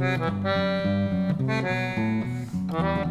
Thank you.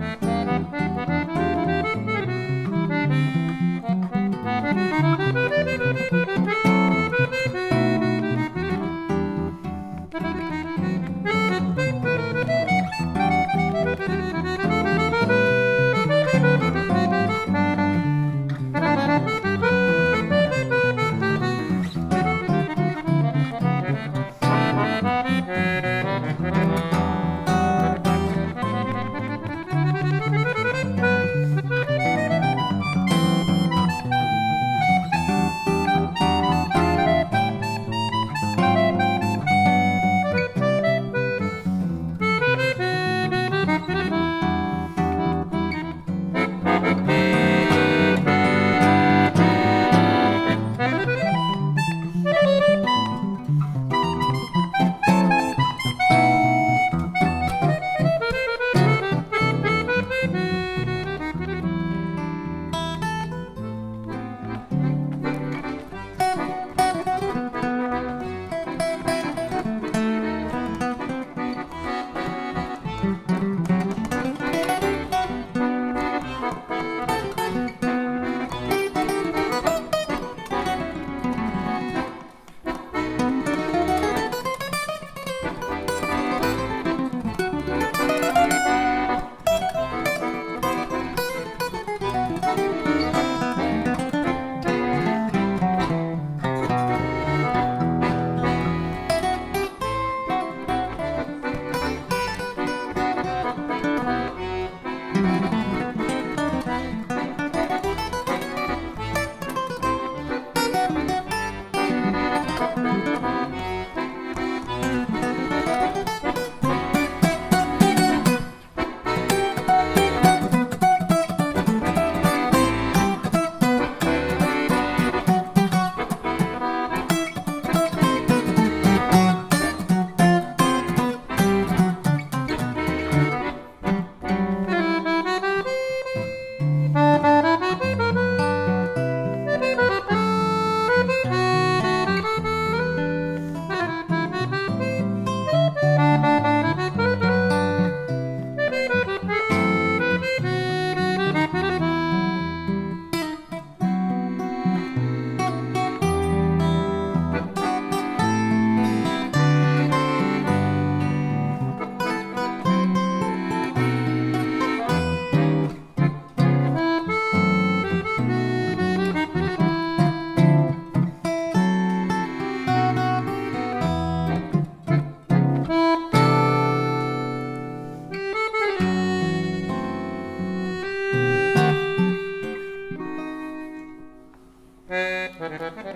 Ha ha ha.